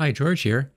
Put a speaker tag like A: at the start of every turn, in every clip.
A: Hi, George here,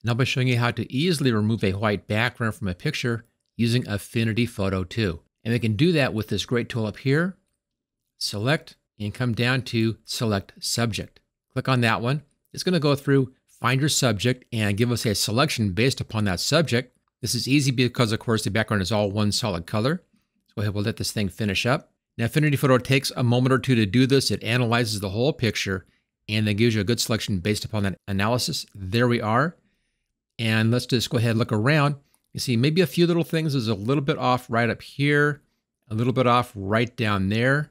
A: and I'll be showing you how to easily remove a white background from a picture using Affinity Photo 2. And we can do that with this great tool up here, select, and come down to select subject. Click on that one. It's going to go through, find your subject, and give us a selection based upon that subject. This is easy because, of course, the background is all one solid color. So we'll let this thing finish up. Now, Affinity Photo takes a moment or two to do this. It analyzes the whole picture and then gives you a good selection based upon that analysis. There we are. And let's just go ahead and look around. You see, maybe a few little things is a little bit off right up here, a little bit off right down there,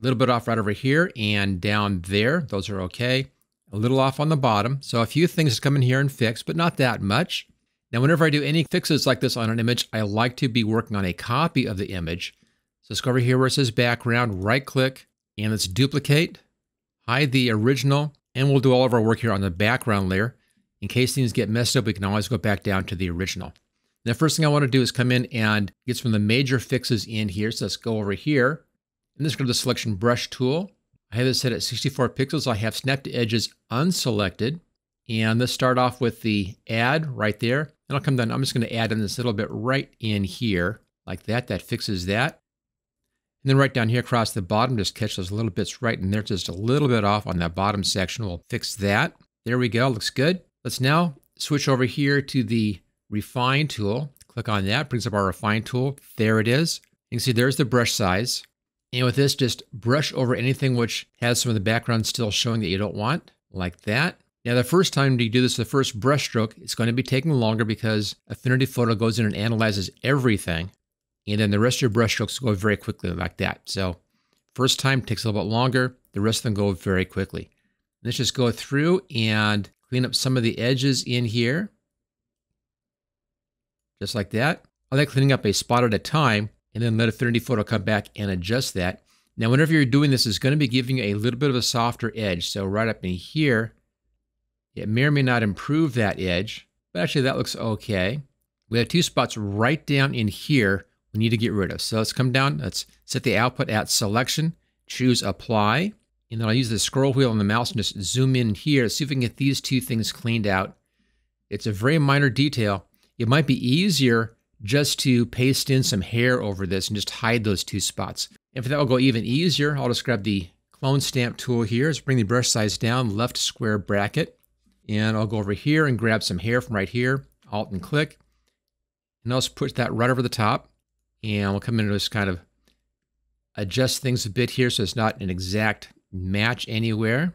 A: a little bit off right over here and down there. Those are okay. A little off on the bottom. So a few things come in here and fix, but not that much. Now, whenever I do any fixes like this on an image, I like to be working on a copy of the image. So let's go over here where it says background, right click, and let's duplicate hide the original, and we'll do all of our work here on the background layer. In case things get messed up, we can always go back down to the original. The first thing I want to do is come in and get some of the major fixes in here. So let's go over here. And this is go to the selection brush tool. I have this set at 64 pixels. I have snap to edges unselected. And let's start off with the add right there. And I'll come down. I'm just going to add in this little bit right in here like that. That fixes that. And then right down here across the bottom, just catch those little bits right in there, just a little bit off on that bottom section. We'll fix that. There we go, looks good. Let's now switch over here to the Refine tool. Click on that, brings up our Refine tool. There it is. You can see there's the brush size. And with this, just brush over anything which has some of the background still showing that you don't want, like that. Now, the first time you do this, the first brush stroke, it's going to be taking longer because Affinity Photo goes in and analyzes everything. And then the rest of your brush strokes go very quickly like that. So first time takes a little bit longer. The rest of them go very quickly. Let's just go through and clean up some of the edges in here. Just like that. I like cleaning up a spot at a time and then let a Affinity Photo come back and adjust that. Now, whenever you're doing this, it's going to be giving you a little bit of a softer edge. So right up in here, it may or may not improve that edge, but actually that looks okay. We have two spots right down in here we need to get rid of. So let's come down, let's set the output at selection, choose apply, and then I'll use the scroll wheel on the mouse and just zoom in here, see if we can get these two things cleaned out. It's a very minor detail. It might be easier just to paste in some hair over this and just hide those two spots. And for that, we'll go even easier. I'll just grab the clone stamp tool here. Let's bring the brush size down, left square bracket. And I'll go over here and grab some hair from right here, Alt and click. And I'll just put that right over the top. And we'll come in and just kind of adjust things a bit here so it's not an exact match anywhere.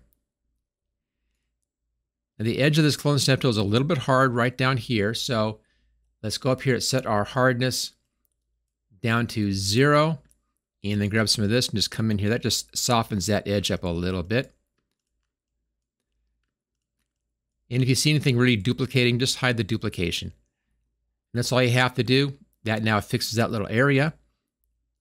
A: Now the edge of this clone stamp tool is a little bit hard right down here. So let's go up here and set our hardness down to zero. And then grab some of this and just come in here. That just softens that edge up a little bit. And if you see anything really duplicating, just hide the duplication. And that's all you have to do. That now fixes that little area.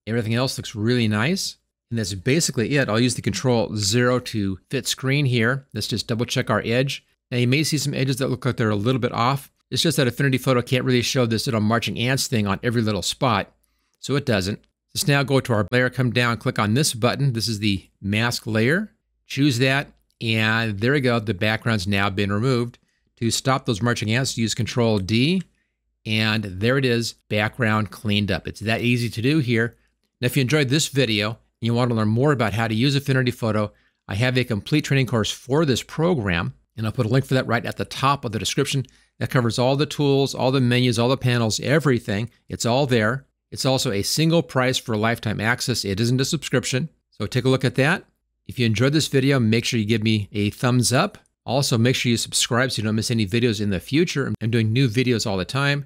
A: Everything else looks really nice. And that's basically it. I'll use the control zero to fit screen here. Let's just double check our edge. Now you may see some edges that look like they're a little bit off. It's just that Affinity Photo can't really show this little marching ants thing on every little spot. So it doesn't. Let's now go to our layer, come down, click on this button. This is the mask layer. Choose that. And there we go. The background's now been removed. To stop those marching ants, use Control D and there it is, background cleaned up. It's that easy to do here. Now, if you enjoyed this video and you want to learn more about how to use Affinity Photo, I have a complete training course for this program, and I'll put a link for that right at the top of the description. That covers all the tools, all the menus, all the panels, everything. It's all there. It's also a single price for lifetime access. It isn't a subscription. So take a look at that. If you enjoyed this video, make sure you give me a thumbs up. Also, make sure you subscribe so you don't miss any videos in the future. I'm doing new videos all the time